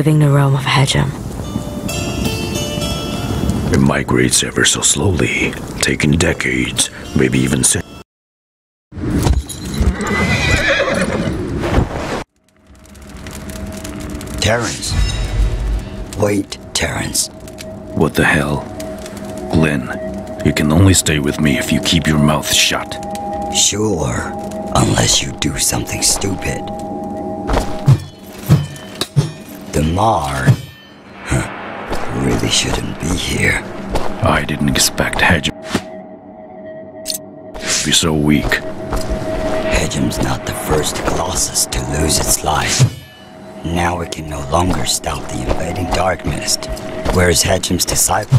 within the realm of Hedgem. It migrates ever so slowly, taking decades, maybe even centuries. Terrence. Wait, Terrence. What the hell? Glenn, you can only stay with me if you keep your mouth shut. Sure, unless you do something stupid. Damar huh, really shouldn't be here. I didn't expect Hedgem to be so weak. Hedgem's not the first Colossus to lose its life. Now it can no longer stop the invading dark mist. Where's Hedgem's disciple?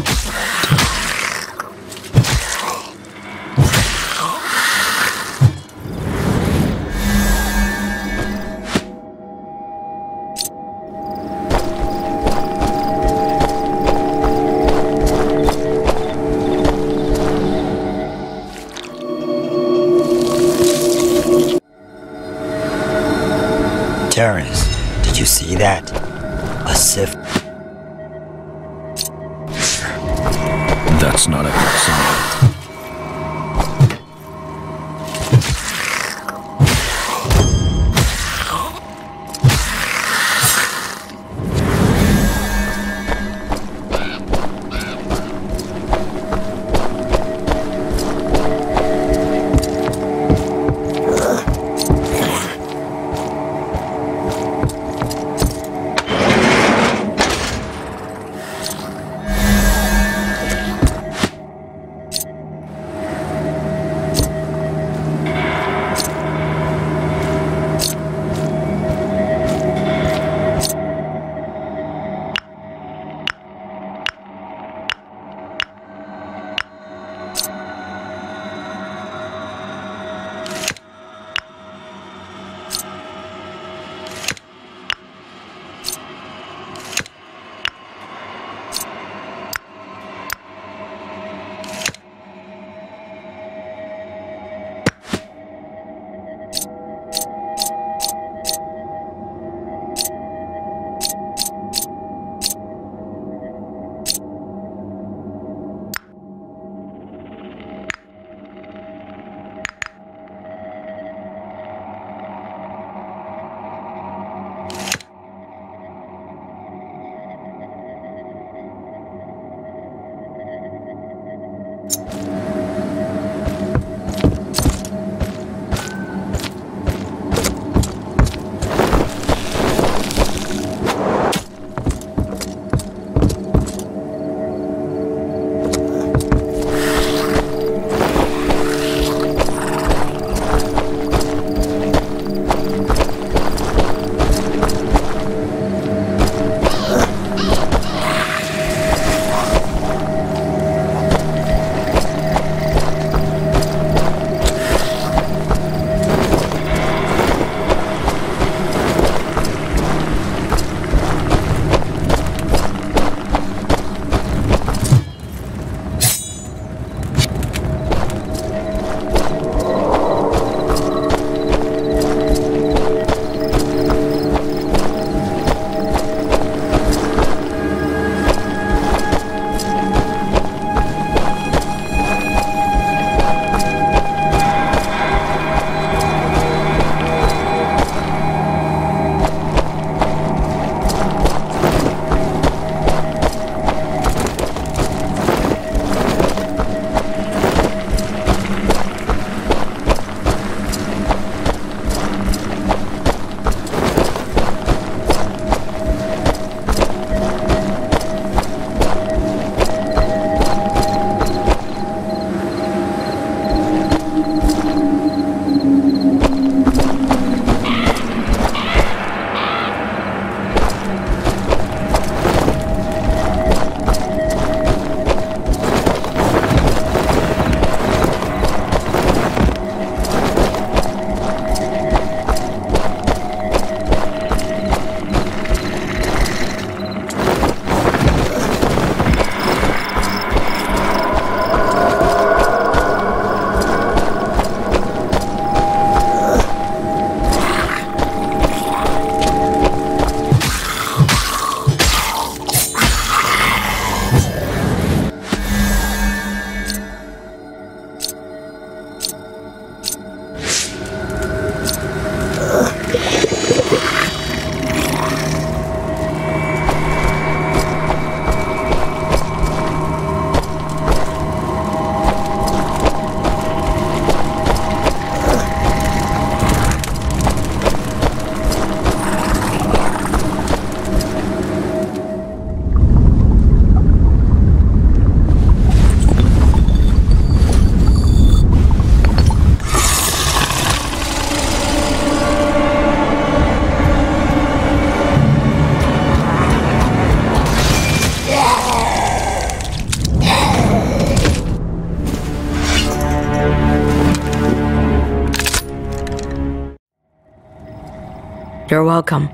You're welcome.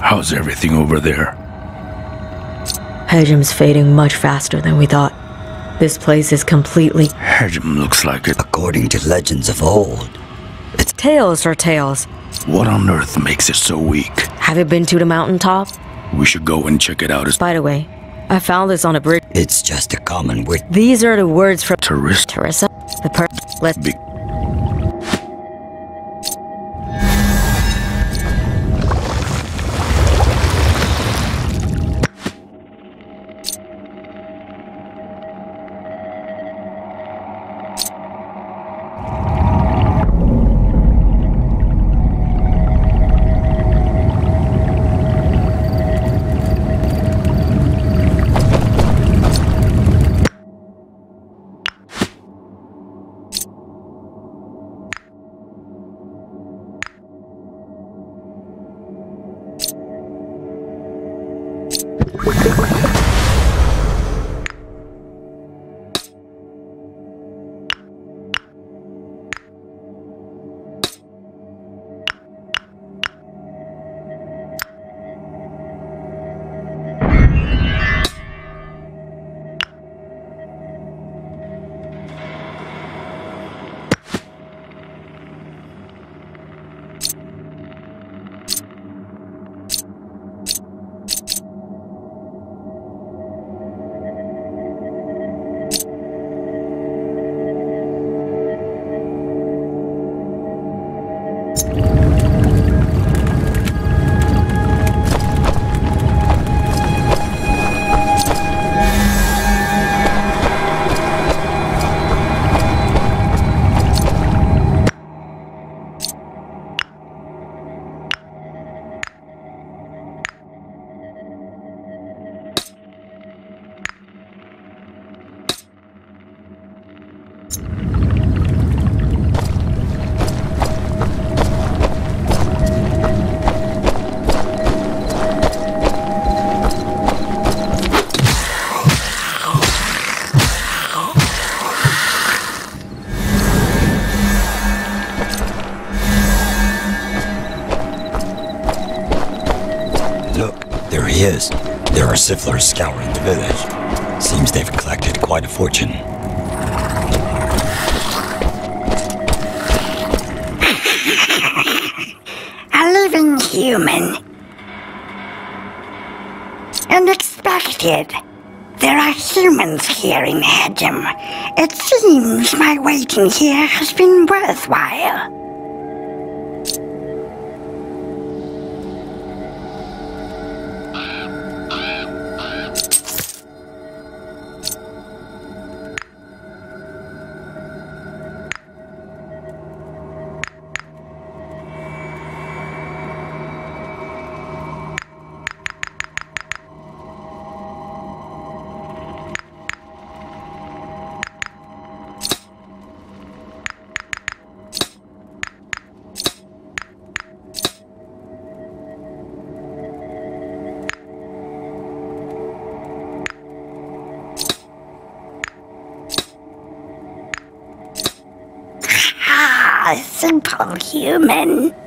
How's everything over there? Hejim's fading much faster than we thought. This place is completely. Hejim looks like it. According to legends of old, it's Tales are tales. What on earth makes it so weak? Have you been to the mountaintop? We should go and check it out as By the way, I found this on a bridge. it's just a common wit. These are the words from tourist. Teresa. The per. Let's. Big He is. Siflers scouring the village. Seems they've collected quite a fortune. a living human. Unexpected. There are humans here in Hedgem. It seems my waiting here has been worthwhile. Simple human.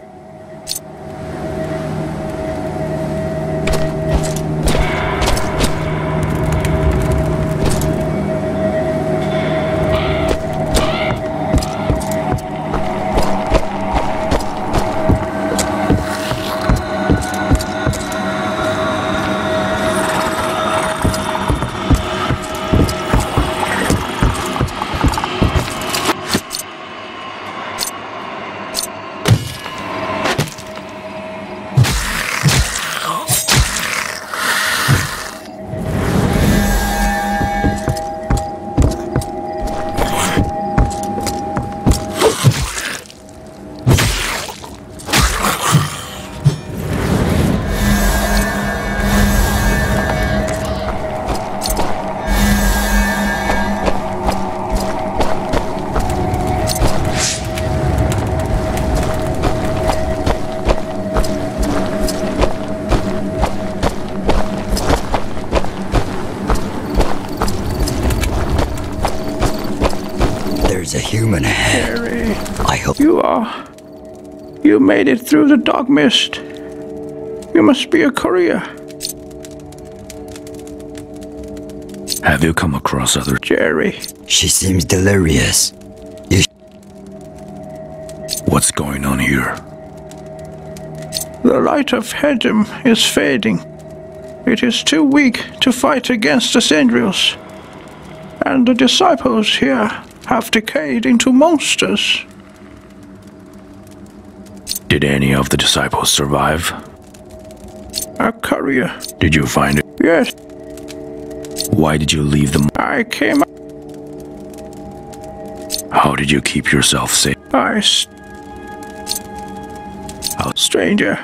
Made it through the dark mist. You must be a courier. Have you come across other Jerry. She seems delirious. You What's going on here? The light of Hedem is fading. It is too weak to fight against the Sindrials. And the disciples here have decayed into monsters. Did any of the disciples survive? A courier. Did you find it? Yes, Why did you leave them? I came. How did you keep yourself safe? I. s- How- Stranger.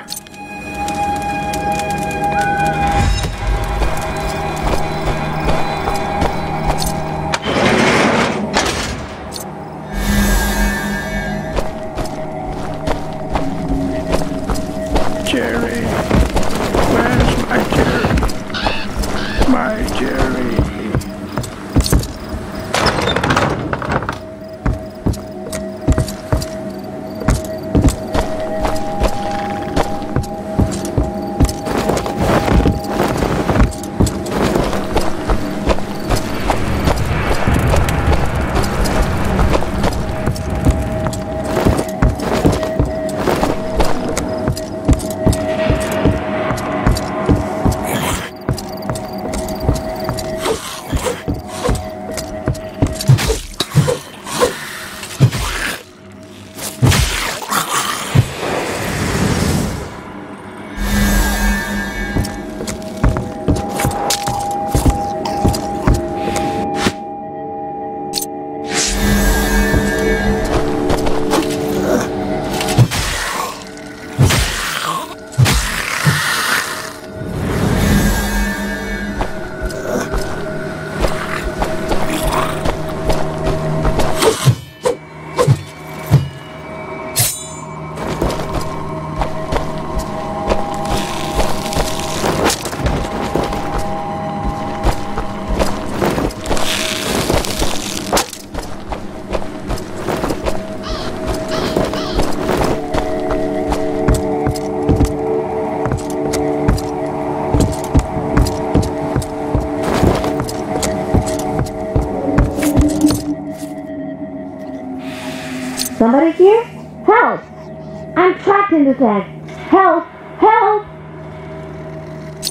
Trapped in this egg. Help! Help!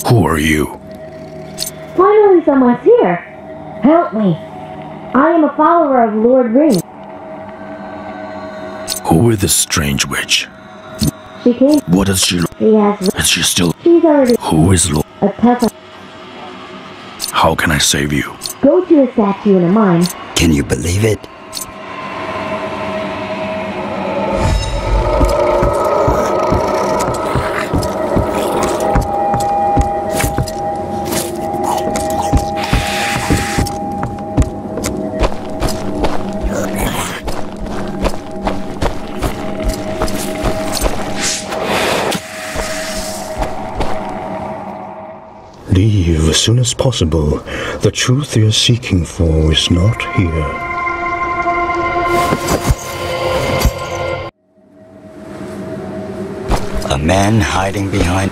Who are you? Finally someone's here. Help me. I am a follower of Lord Ring. Who is this strange witch? She came. What does she look? She has. Is she still? She's already Who is Lord? a tough. How can I save you? Go to a statue in a mine. can you believe it? Soon as possible. The truth you're seeking for is not here. A man hiding behind.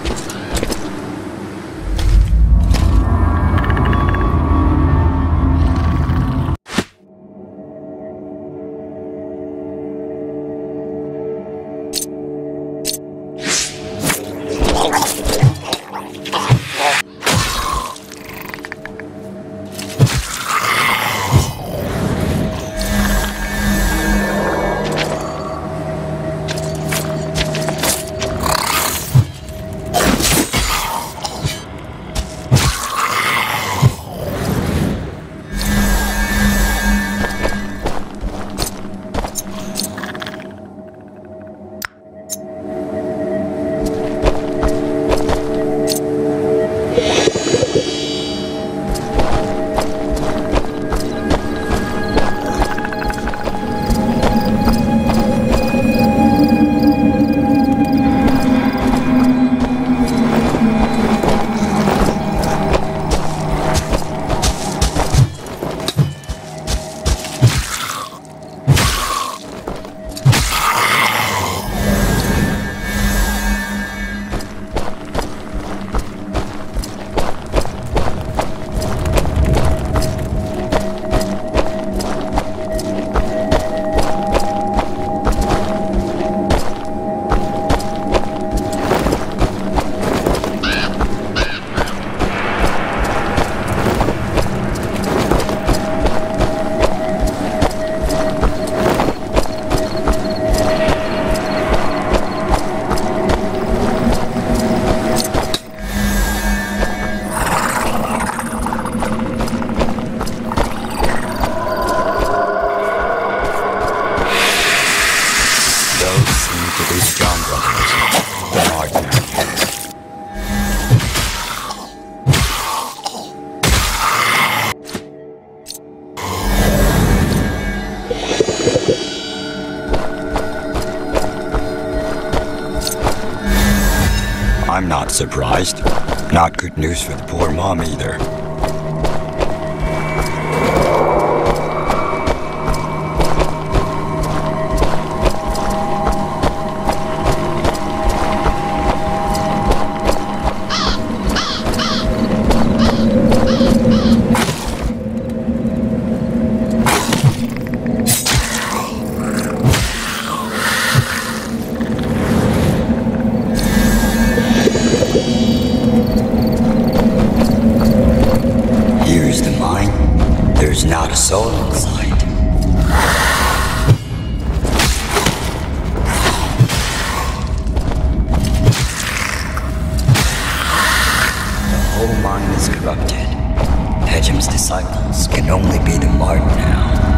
For the poor corrupted. Hejim's disciples can only be the mark now.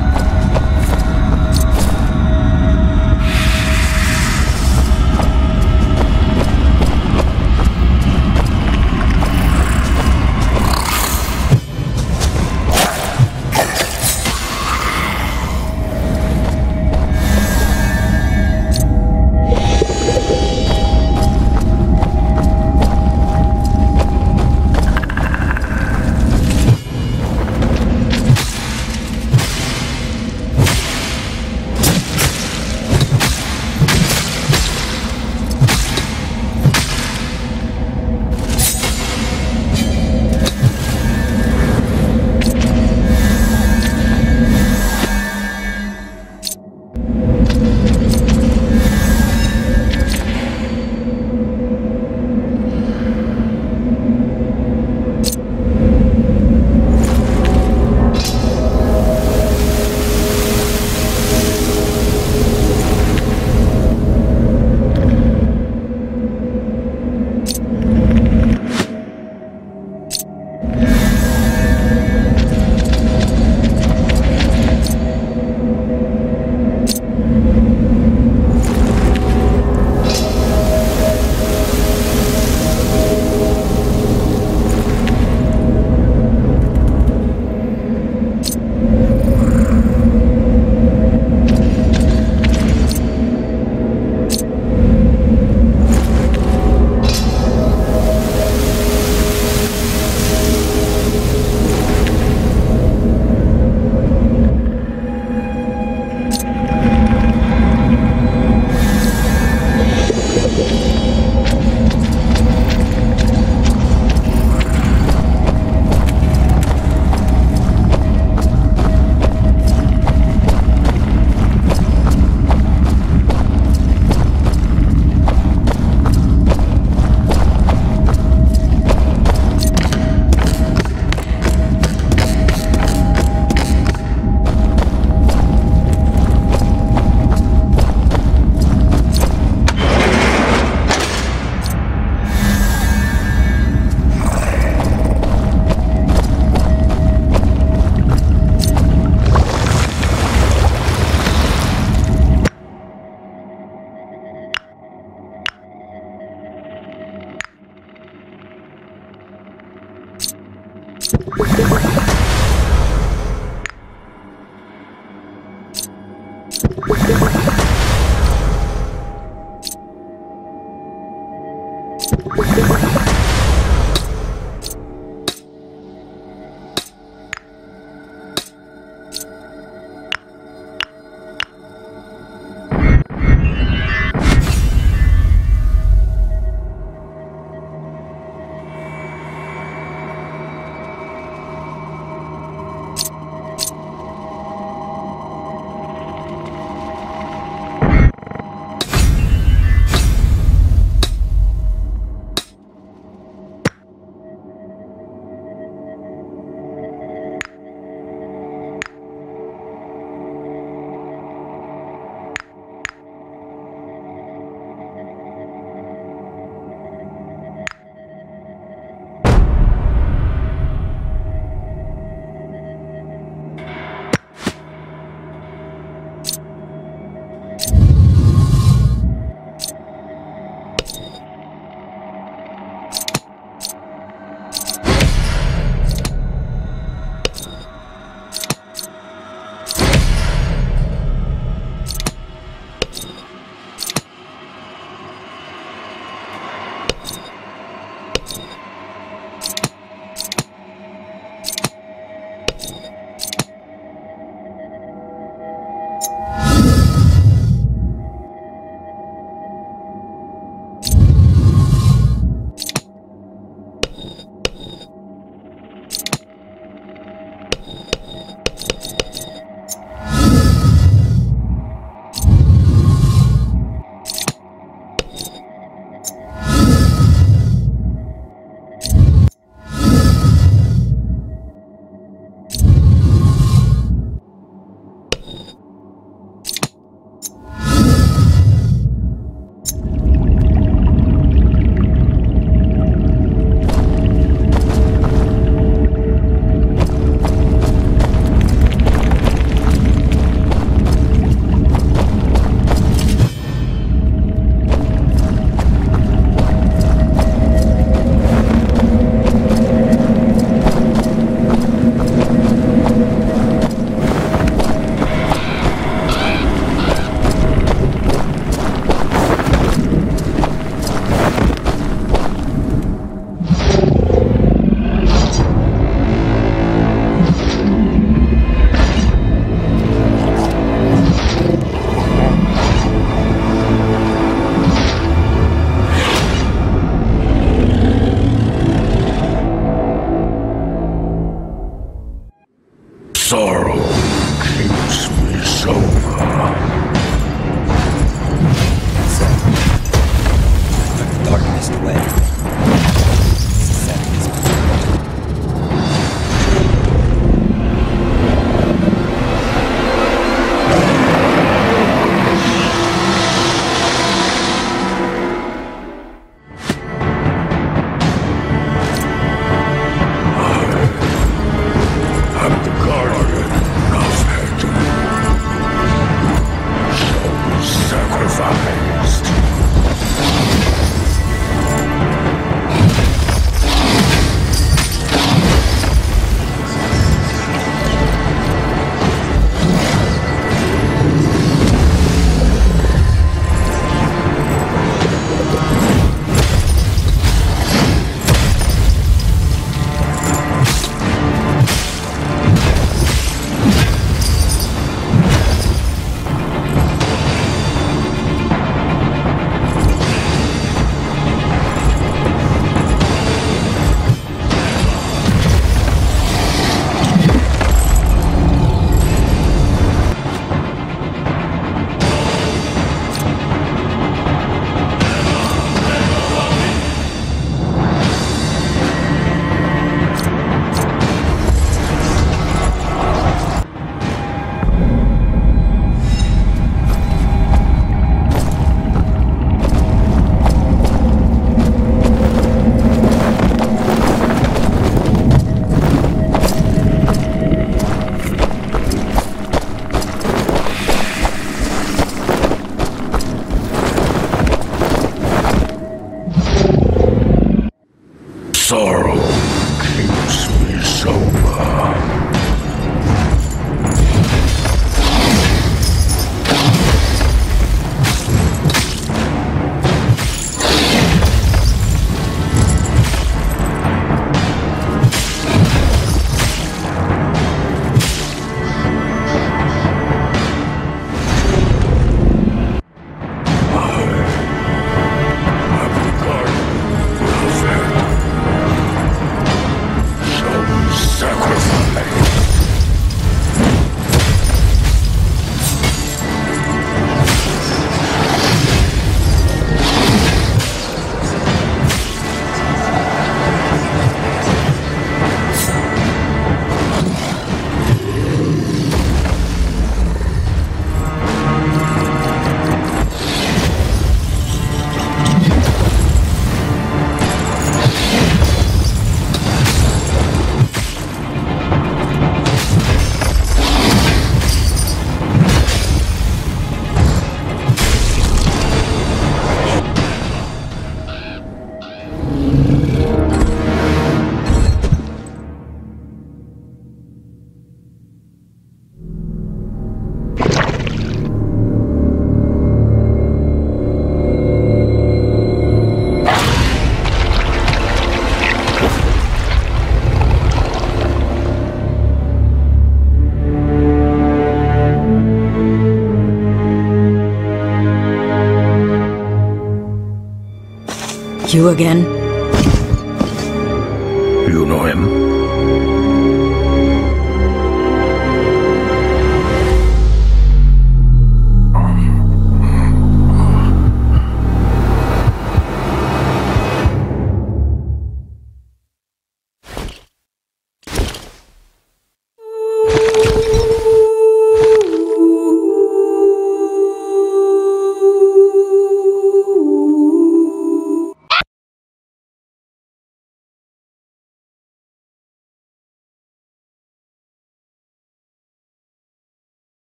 You again?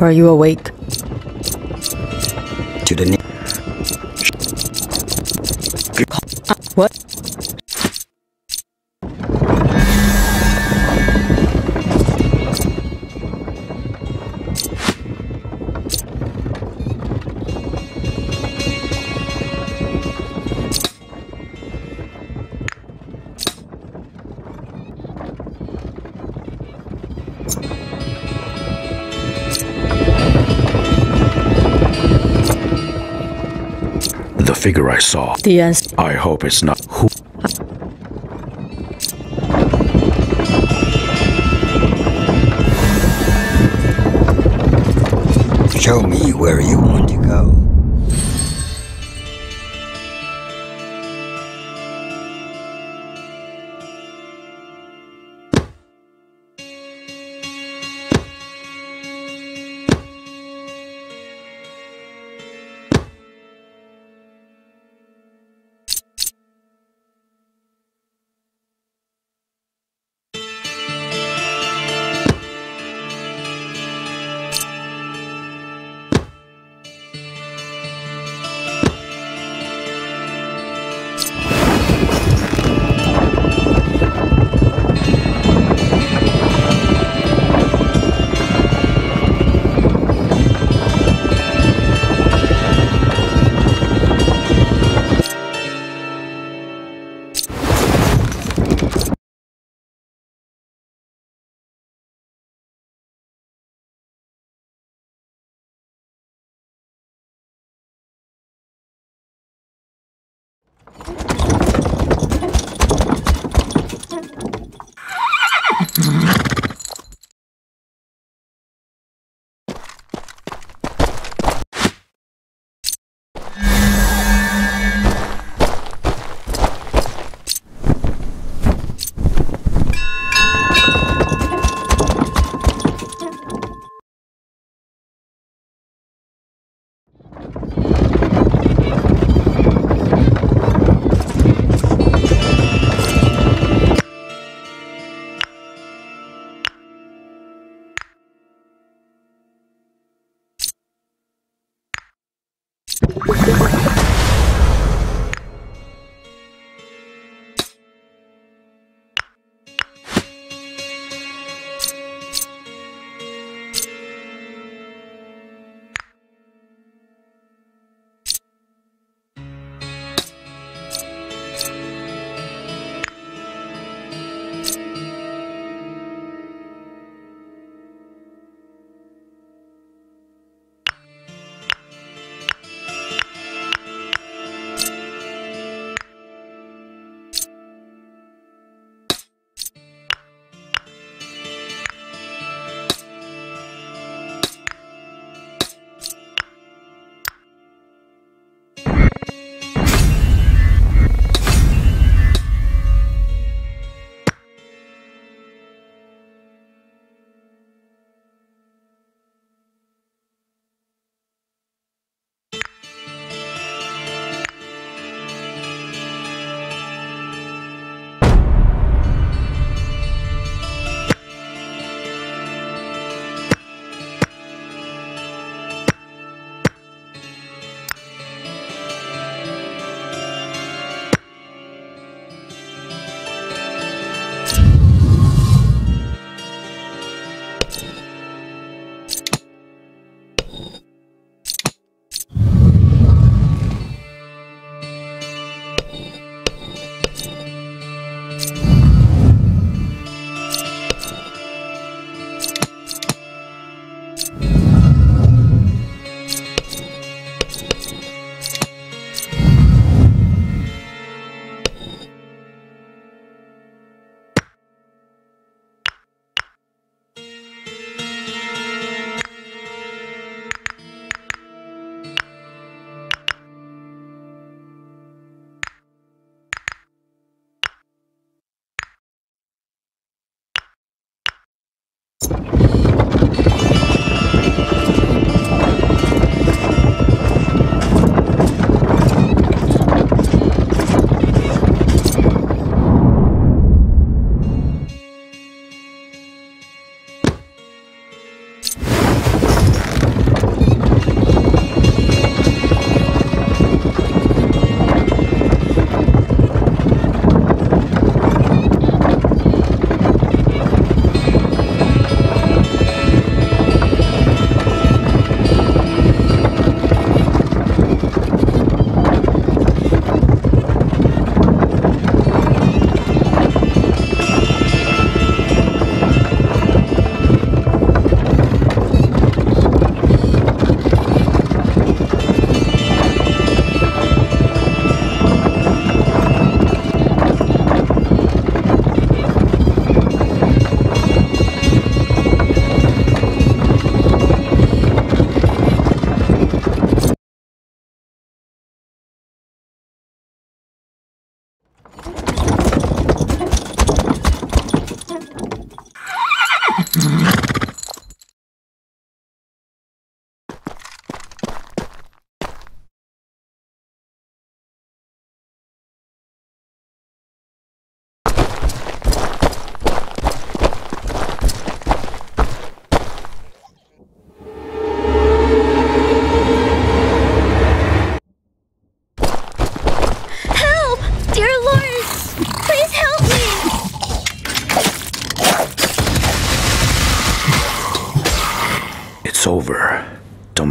Are you awake? To the What? Figure I saw. The answer. I hope it's not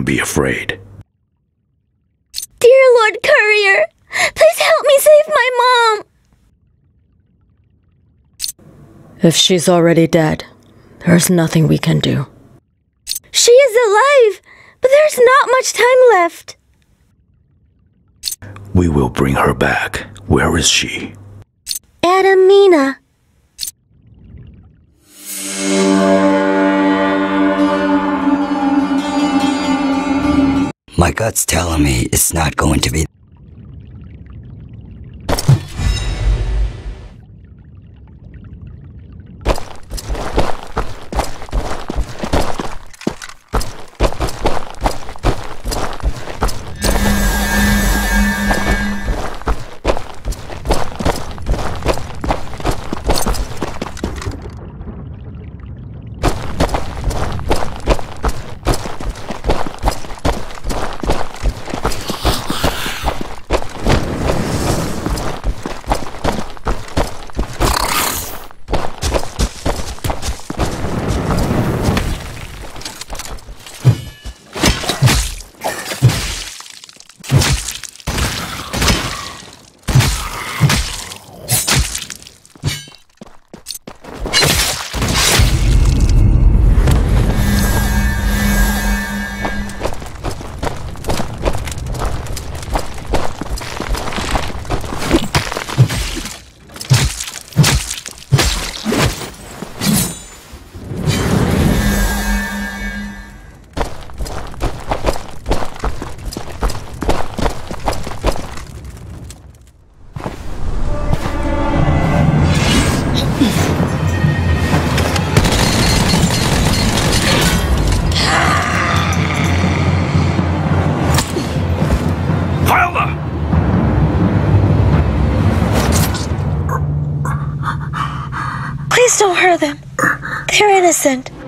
be afraid. Dear Lord Courier! Please help me save my mom! If she's already dead, there's nothing we can do. She is alive, but there's not much time left. We will bring her back. Where is she? Adamina. My gut's telling me it's not going to be. Innocent.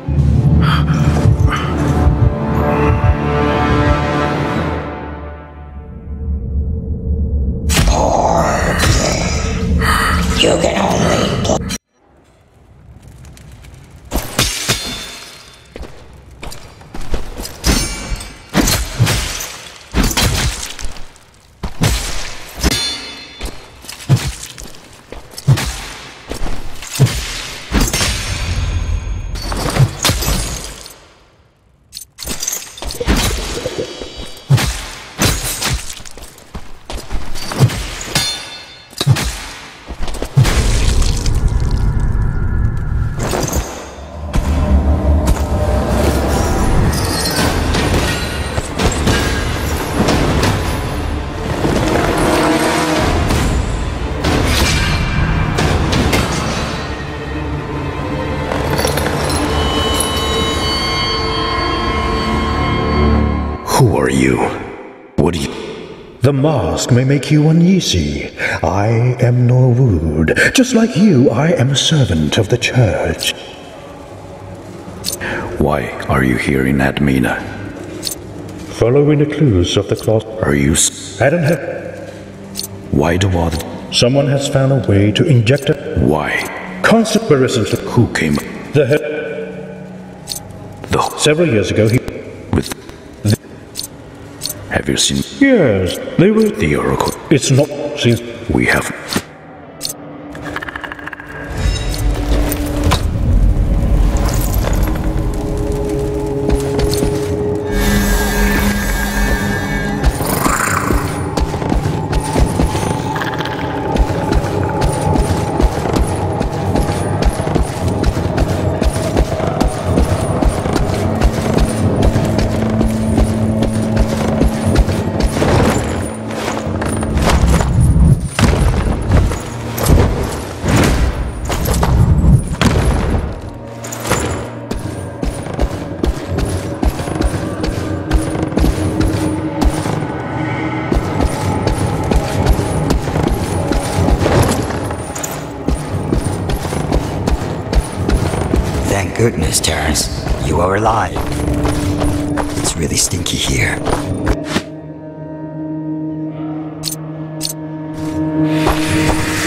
You? What do you. The mask may make you uneasy. I am Norwood. Just like you, I am a servant of the church. Why are you here in Admina? Following the clues of the cloth. Are you. s- I don't have. Why do all the. Someone has found a way to inject a Why? constant resistance. Who came. The head. The. Several years ago, he. Have you seen Yes, they were. the Oracle? It's not since. We have. Thank goodness, Terrence. You are alive. It's really stinky here.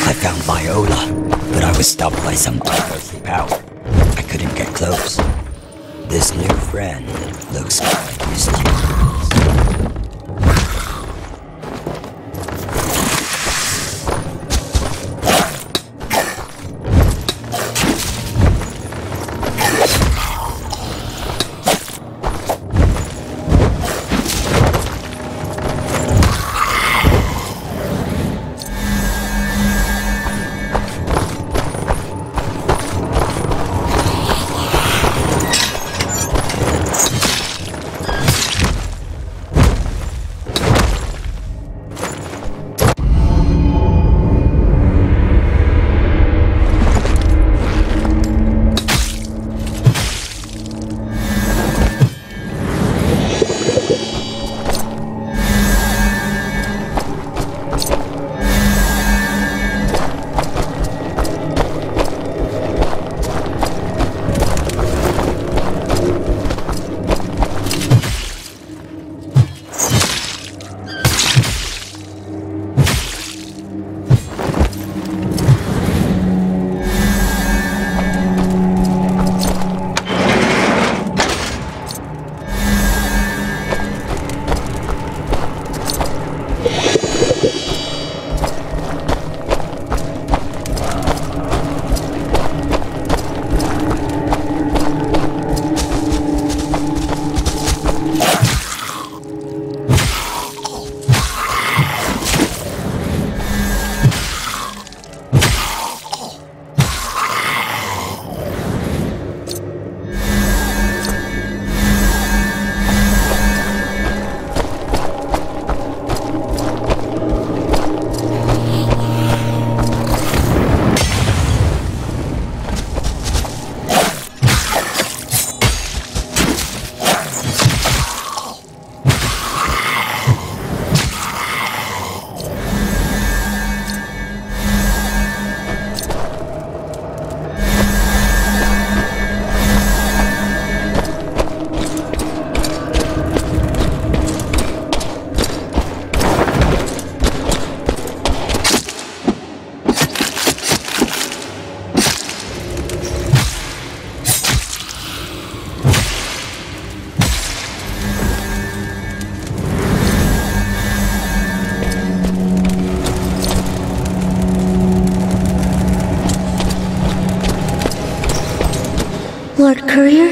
I found Viola, but I was stopped by some unearthly power. I couldn't get close. This new friend looks quite mysterious. Lord Courier?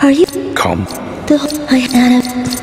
Are you Come. the I had a